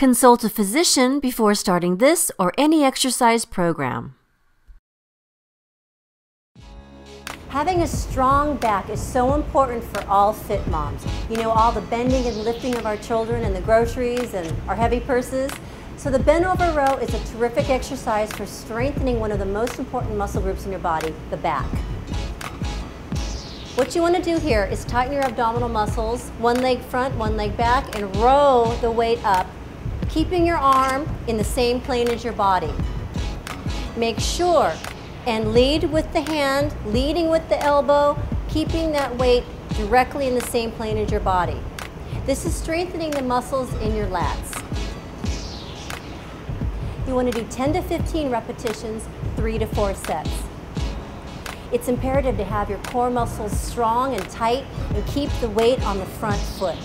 Consult a physician before starting this or any exercise program. Having a strong back is so important for all fit moms. You know, all the bending and lifting of our children and the groceries and our heavy purses. So the bent over row is a terrific exercise for strengthening one of the most important muscle groups in your body, the back. What you want to do here is tighten your abdominal muscles, one leg front, one leg back, and row the weight up, keeping your arm in the same plane as your body. Make sure and lead with the hand, leading with the elbow, keeping that weight directly in the same plane as your body. This is strengthening the muscles in your lats. You want to do 10 to 15 repetitions, three to four sets. It's imperative to have your core muscles strong and tight and keep the weight on the front foot.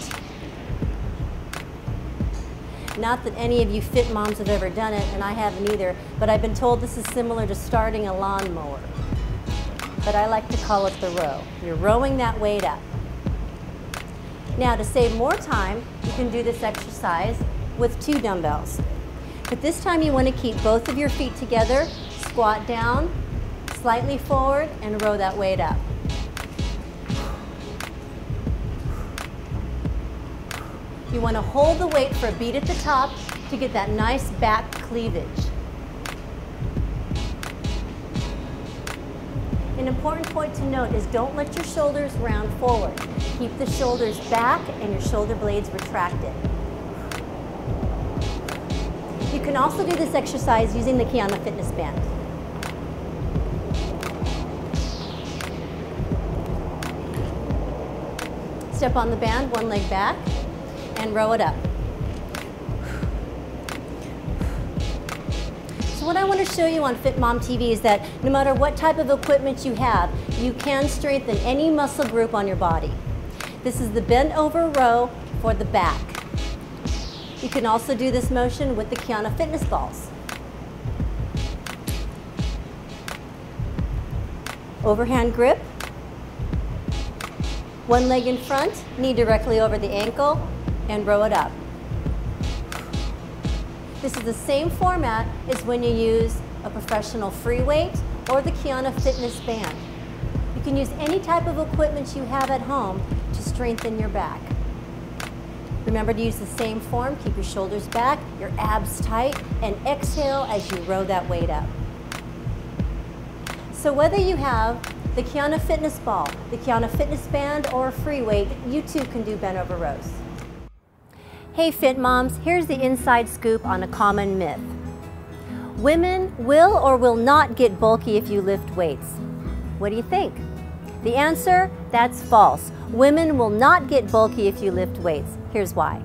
Not that any of you fit moms have ever done it, and I haven't either, but I've been told this is similar to starting a lawnmower. But I like to call it the row. You're rowing that weight up. Now, to save more time, you can do this exercise with two dumbbells. But this time you want to keep both of your feet together, squat down, slightly forward, and row that weight up. You want to hold the weight for a beat at the top to get that nice back cleavage. An important point to note is don't let your shoulders round forward. Keep the shoulders back and your shoulder blades retracted. You can also do this exercise using the Kiana Fitness Band. Step on the band, one leg back and row it up. So what I want to show you on Fit Mom TV is that no matter what type of equipment you have, you can strengthen any muscle group on your body. This is the bent over row for the back. You can also do this motion with the Kiana fitness balls. Overhand grip. One leg in front, knee directly over the ankle, and row it up. This is the same format as when you use a professional free weight or the Kiana fitness band. You can use any type of equipment you have at home to strengthen your back. Remember to use the same form, keep your shoulders back, your abs tight, and exhale as you row that weight up. So whether you have the Kiana fitness ball, the Kiana fitness band, or a free weight, you too can do bent over rows. Hey Fit Moms, here's the inside scoop on a common myth. Women will or will not get bulky if you lift weights. What do you think? The answer, that's false. Women will not get bulky if you lift weights. Here's why.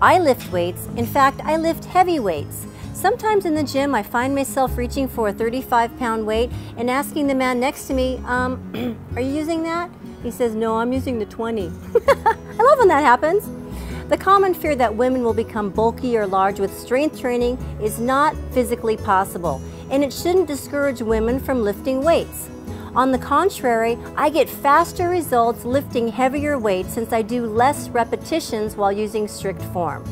I lift weights. In fact, I lift heavy weights. Sometimes in the gym, I find myself reaching for a 35 pound weight and asking the man next to me, um, are you using that? He says, no, I'm using the 20. I love when that happens. The common fear that women will become bulky or large with strength training is not physically possible, and it shouldn't discourage women from lifting weights. On the contrary, I get faster results lifting heavier weights since I do less repetitions while using strict form.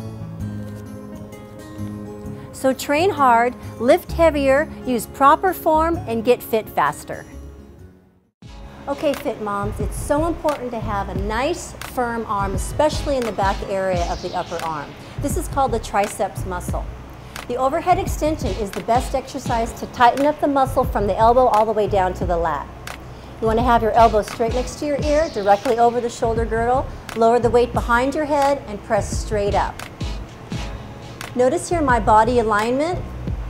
So train hard, lift heavier, use proper form, and get fit faster. Okay, Fit Moms, it's so important to have a nice, firm arm, especially in the back area of the upper arm. This is called the triceps muscle. The overhead extension is the best exercise to tighten up the muscle from the elbow all the way down to the lat. You want to have your elbow straight next to your ear, directly over the shoulder girdle. Lower the weight behind your head and press straight up. Notice here my body alignment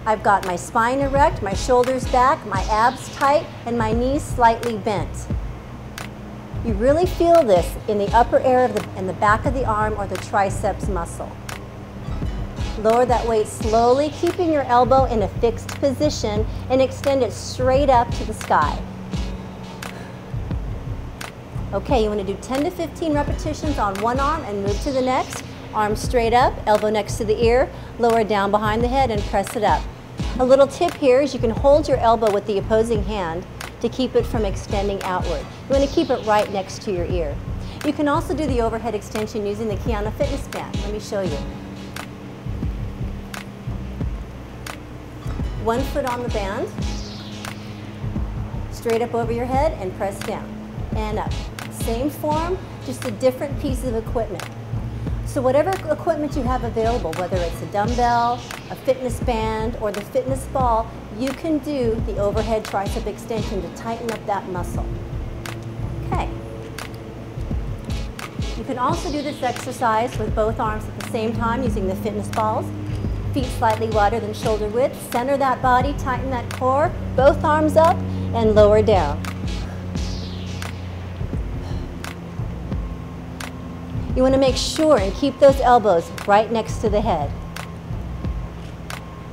I've got my spine erect, my shoulders back, my abs tight, and my knees slightly bent. You really feel this in the upper area of the, in the back of the arm or the triceps muscle. Lower that weight slowly, keeping your elbow in a fixed position and extend it straight up to the sky. Okay, you want to do 10 to 15 repetitions on one arm and move to the next. Arm straight up, elbow next to the ear, lower down behind the head and press it up. A little tip here is you can hold your elbow with the opposing hand to keep it from extending outward. You want to keep it right next to your ear. You can also do the overhead extension using the Kiana Fitness Band. Let me show you. One foot on the band, straight up over your head and press down and up. Same form, just a different piece of equipment. So whatever equipment you have available, whether it's a dumbbell, a fitness band, or the fitness ball, you can do the overhead tricep extension to tighten up that muscle. Okay. You can also do this exercise with both arms at the same time using the fitness balls. Feet slightly wider than shoulder width. Center that body, tighten that core. Both arms up and lower down. You want to make sure and keep those elbows right next to the head.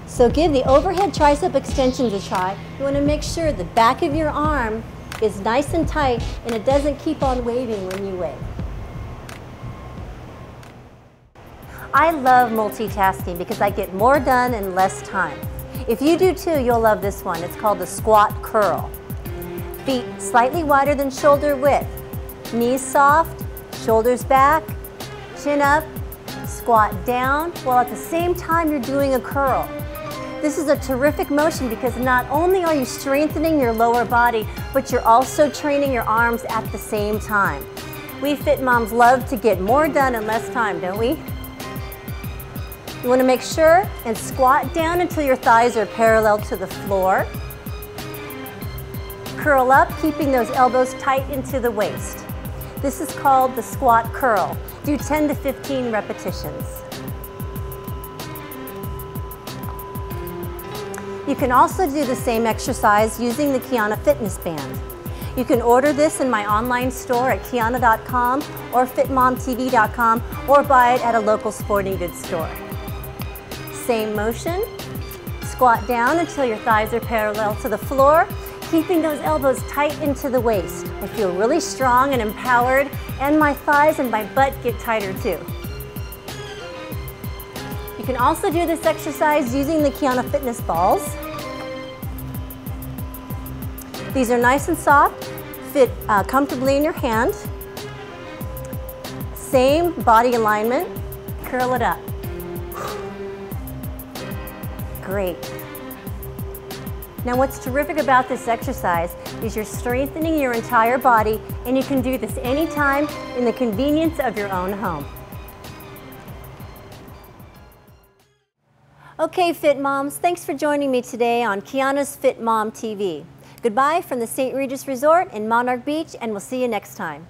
So give the overhead tricep extensions a try. You want to make sure the back of your arm is nice and tight and it doesn't keep on waving when you wave. I love multitasking because I get more done in less time. If you do too, you'll love this one. It's called the squat curl. Feet slightly wider than shoulder width. Knees soft, shoulders back, chin up, squat down, while at the same time you're doing a curl. This is a terrific motion because not only are you strengthening your lower body, but you're also training your arms at the same time. We fit moms love to get more done in less time, don't we? You want to make sure and squat down until your thighs are parallel to the floor. Curl up, keeping those elbows tight into the waist. This is called the squat curl. Do 10 to 15 repetitions. You can also do the same exercise using the Kiana Fitness Band. You can order this in my online store at kiana.com or fitmomtv.com or buy it at a local sporting goods store. Same motion, squat down until your thighs are parallel to the floor keeping those elbows tight into the waist. I feel really strong and empowered, and my thighs and my butt get tighter too. You can also do this exercise using the Kiana Fitness balls. These are nice and soft, fit uh, comfortably in your hand. Same body alignment, curl it up. Great. Now what's terrific about this exercise is you're strengthening your entire body and you can do this anytime in the convenience of your own home. Okay, Fit Moms, thanks for joining me today on Kiana's Fit Mom TV. Goodbye from the St. Regis Resort in Monarch Beach and we'll see you next time.